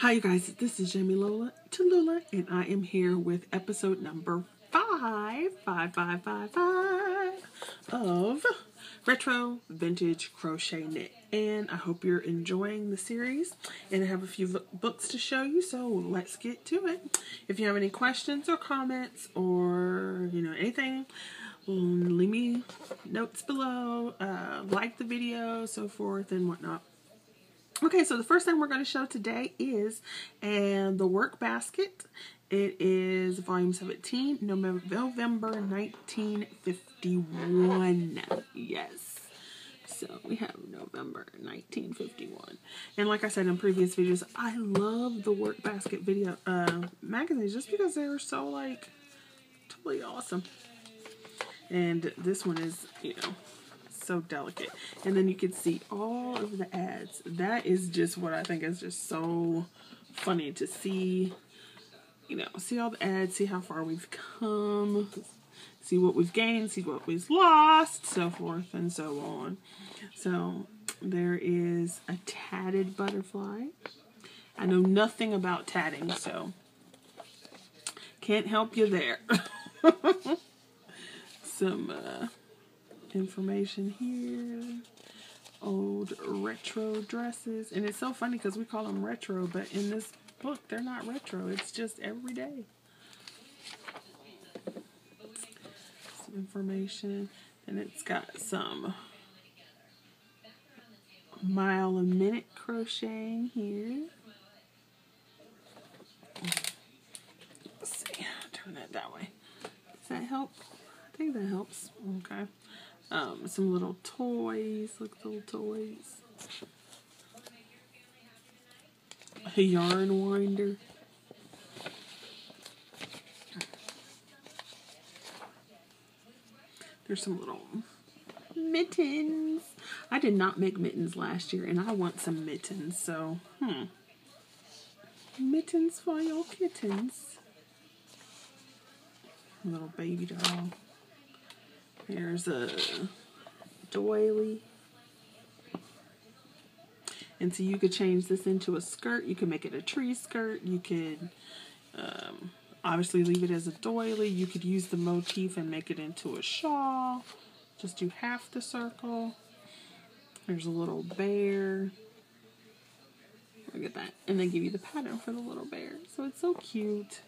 Hi, you guys. This is Jamie Lola Tallulah, and I am here with episode number five, five, five, five, five of Retro Vintage Crochet Knit. And I hope you're enjoying the series. And I have a few books to show you, so let's get to it. If you have any questions or comments or, you know, anything, leave me notes below, uh, like the video, so forth and whatnot. Okay, so the first thing we're going to show today is and the work basket. It is volume 17, November, November 1951. Yes. So we have November 1951. And like I said in previous videos, I love the work basket video uh, magazines just because they're so like totally awesome. And this one is, you know, so delicate. And then you can see all of the ads. That is just what I think is just so funny to see, you know, see all the ads, see how far we've come, see what we've gained, see what we've lost, so forth and so on. So there is a tatted butterfly. I know nothing about tatting, so can't help you there. Some uh, information here. Old retro dresses. And it's so funny because we call them retro, but in this book, they're not retro. It's just every Information. And it's got some mile a minute crocheting here. Let's see. Turn that that way. Does that help? I think that helps. Okay. Um, some little toys. Look, little toys. A yarn winder. There's some little mittens. I did not make mittens last year, and I want some mittens, so, hmm. Mittens for your kittens. Little baby doll. Here's a doily. And so you could change this into a skirt. You could make it a tree skirt. You could um, obviously leave it as a doily. You could use the motif and make it into a shawl. Just do half the circle. There's a little bear. Look at that. And they give you the pattern for the little bear. So it's so cute.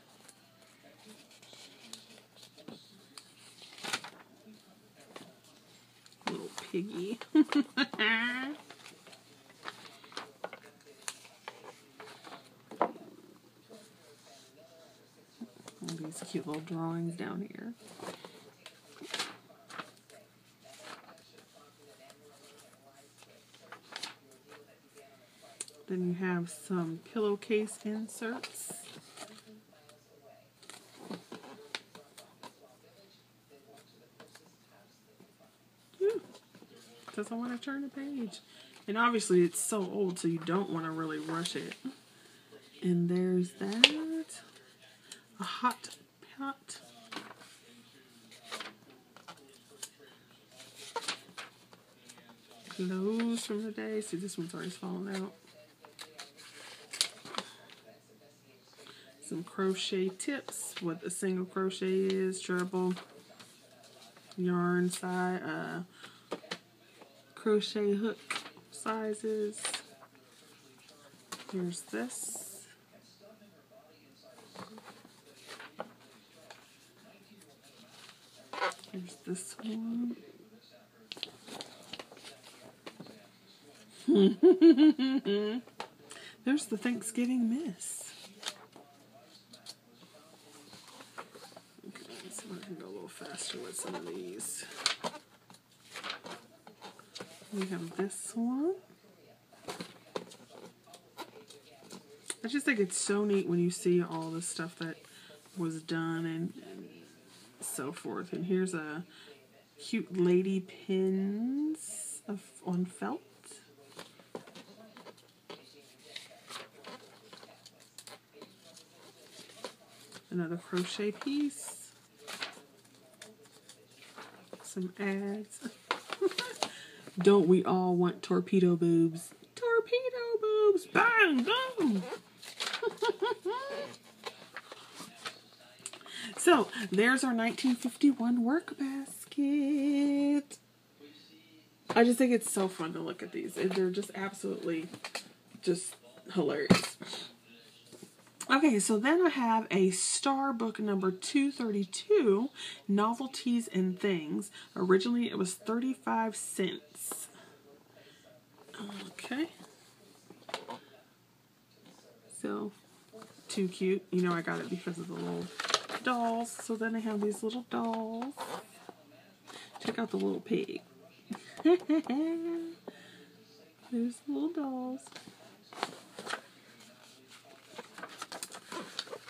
Little piggy. these cute little drawings down here. Then you have some pillowcase inserts. because I want to turn the page. And obviously it's so old, so you don't want to really rush it. And there's that. A hot pot. Clothes from the day. See, this one's already fallen out. Some crochet tips. What a single crochet is. Treble. Yarn side. Uh, crochet hook sizes. Here's this. Here's this one. There's the Thanksgiving Miss. Okay, so I can go a little faster with some of these. We have this one. I just think it's so neat when you see all the stuff that was done and, and so forth. And here's a cute lady pins of, on felt. Another crochet piece. Some ads. Don't we all want torpedo boobs? Torpedo boobs! Bang! Boom! so, there's our 1951 work basket. I just think it's so fun to look at these. They're just absolutely just hilarious. Okay, so then I have a Star Book number 232, Novelties and Things. Originally it was 35 cents. Okay. So, too cute. You know I got it because of the little dolls. So then I have these little dolls. Check out the little pig. There's little dolls.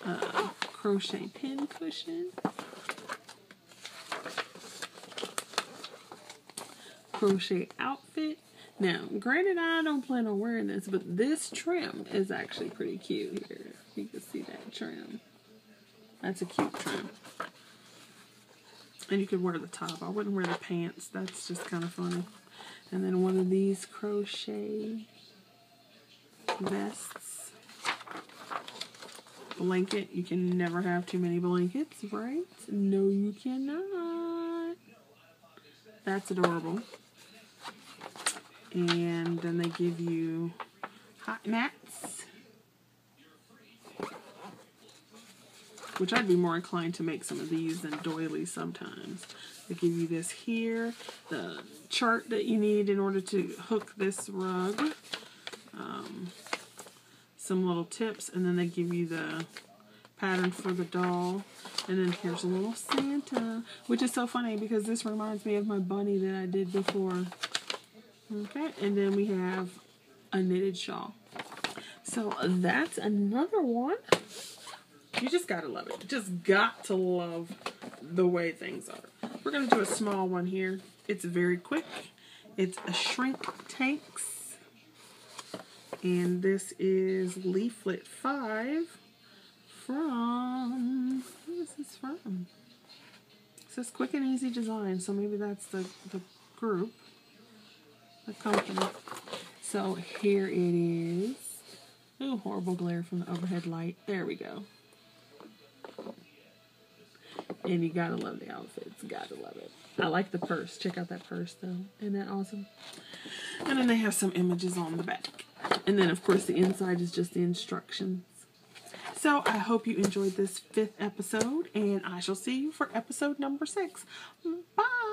Uh, crochet pin cushion. Crochet outfit. Now, granted, I don't plan on wearing this, but this trim is actually pretty cute here. You can see that trim. That's a cute trim. And you could wear the top. I wouldn't wear the pants. That's just kind of funny. And then one of these crochet vests. Blanket. You can never have too many blankets, right? No, you cannot. That's adorable. And then they give you hot mats. Which I'd be more inclined to make some of these than doilies sometimes. They give you this here, the chart that you need in order to hook this rug, um, some little tips, and then they give you the pattern for the doll. And then here's a little Santa, which is so funny because this reminds me of my bunny that I did before. Okay, and then we have a knitted shawl. So that's another one. You just gotta love it. Just got to love the way things are. We're gonna do a small one here. It's very quick. It's a shrink tanks. And this is leaflet five from, who is this from? It says quick and easy design, so maybe that's the, the group, the company. So here it is. Ooh, horrible glare from the overhead light. There we go. And you gotta love the outfits. Gotta love it. I like the purse. Check out that purse though. Isn't that awesome? And then they have some images on the back. And then of course the inside is just the instructions. So I hope you enjoyed this fifth episode and I shall see you for episode number six. Bye!